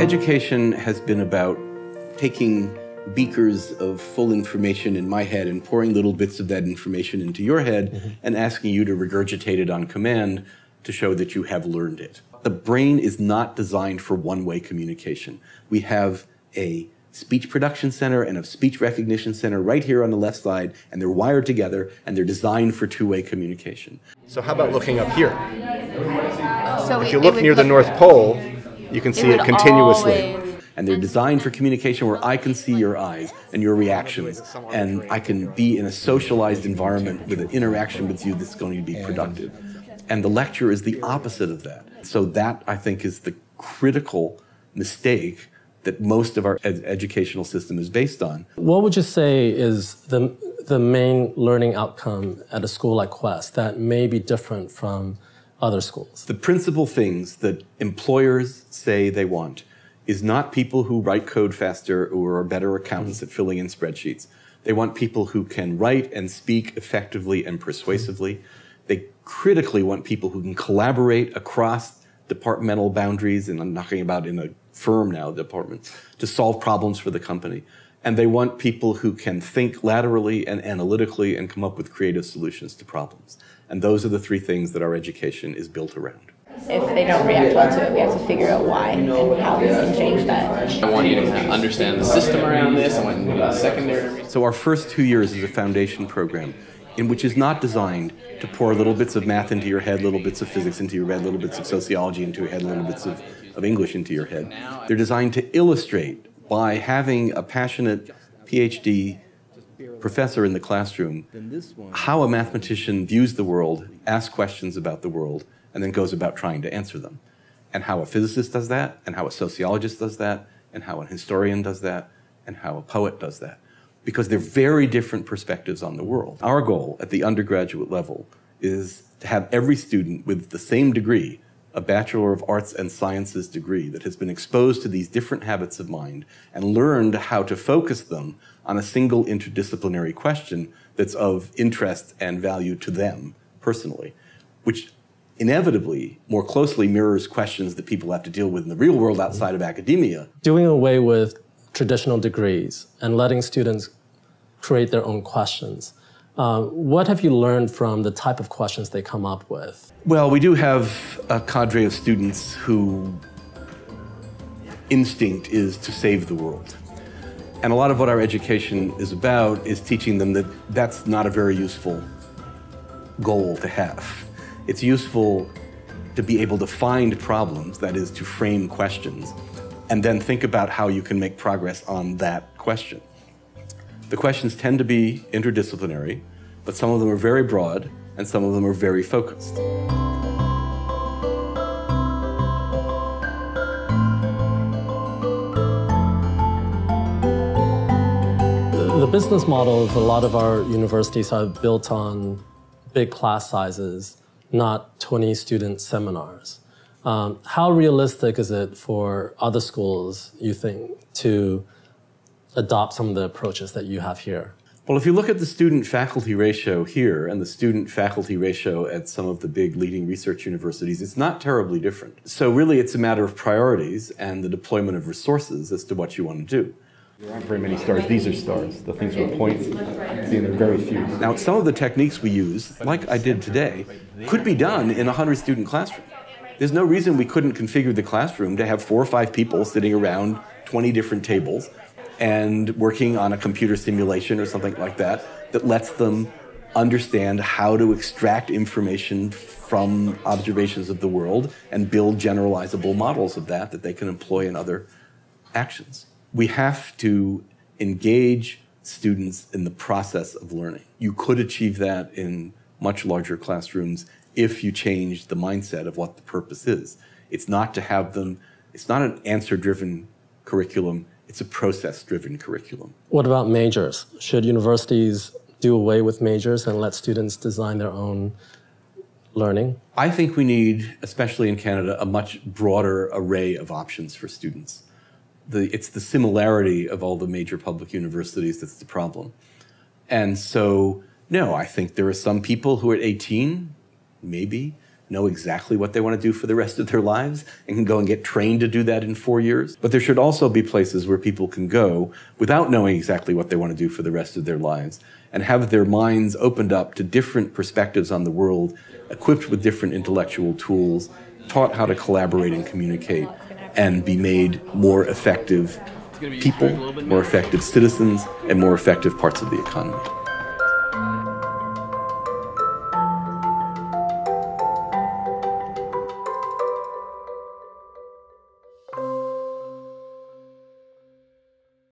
Education has been about taking beakers of full information in my head and pouring little bits of that information into your head mm-hmm. and asking you to regurgitate it on command to show that you have learned it. The brain is not designed for one way communication. We have a speech production center and a speech recognition center right here on the left side, and they're wired together and they're designed for two way communication. So, how about looking up here? So if you look near the North Pole, you can see it, it continuously. Always and they're designed for communication where I can see your eyes and your reactions, and I can be in a socialized environment with an interaction with you that's going to be productive. And the lecture is the opposite of that. So that I think is the critical mistake that most of our ed- educational system is based on. What would you say is the the main learning outcome at a school like Quest that may be different from other schools? The principal things that employers say they want is not people who write code faster or are better accountants at filling in spreadsheets. They want people who can write and speak effectively and persuasively. They critically want people who can collaborate across departmental boundaries, and I'm talking about in a firm now, department, to solve problems for the company. And they want people who can think laterally and analytically and come up with creative solutions to problems. And those are the three things that our education is built around if they don't react well to it, we have to figure out why and how we can change that. I want you to understand the system around this. I want uh, secondary. So our first two years is a foundation program, in which is not designed to pour little bits of math into your head, little bits of physics into your head, little bits of sociology into your head, little bits of, of English into your head. They're designed to illustrate by having a passionate PhD professor in the classroom how a mathematician views the world, asks questions about the world, and then goes about trying to answer them. And how a physicist does that, and how a sociologist does that, and how a historian does that, and how a poet does that. Because they're very different perspectives on the world. Our goal at the undergraduate level is to have every student with the same degree, a Bachelor of Arts and Sciences degree, that has been exposed to these different habits of mind and learned how to focus them on a single interdisciplinary question that's of interest and value to them personally, which inevitably more closely mirrors questions that people have to deal with in the real world outside of academia. Doing away with traditional degrees and letting students create their own questions. Uh, what have you learned from the type of questions they come up with? Well, we do have a cadre of students who instinct is to save the world. And a lot of what our education is about is teaching them that that's not a very useful goal to have. It's useful to be able to find problems, that is, to frame questions, and then think about how you can make progress on that question. The questions tend to be interdisciplinary, but some of them are very broad and some of them are very focused. The business model of a lot of our universities are built on big class sizes not 20 student seminars. Um, how realistic is it for other schools, you think, to adopt some of the approaches that you have here? Well, if you look at the student faculty ratio here and the student faculty ratio at some of the big leading research universities, it's not terribly different. So, really, it's a matter of priorities and the deployment of resources as to what you want to do. There aren't very many stars. These are stars. The things with points, there are very few. Now, some of the techniques we use, like I did today, could be done in a 100 student classroom. There's no reason we couldn't configure the classroom to have four or five people sitting around 20 different tables and working on a computer simulation or something like that that lets them understand how to extract information from observations of the world and build generalizable models of that that they can employ in other actions we have to engage students in the process of learning. You could achieve that in much larger classrooms if you change the mindset of what the purpose is. It's not to have them, it's not an answer driven curriculum, it's a process driven curriculum. What about majors? Should universities do away with majors and let students design their own learning? I think we need, especially in Canada, a much broader array of options for students the, it's the similarity of all the major public universities that's the problem. And so, no, I think there are some people who at 18 maybe know exactly what they want to do for the rest of their lives and can go and get trained to do that in four years. But there should also be places where people can go without knowing exactly what they want to do for the rest of their lives and have their minds opened up to different perspectives on the world, equipped with different intellectual tools, taught how to collaborate and communicate, and be made more effective people, more effective citizens, and more effective parts of the economy.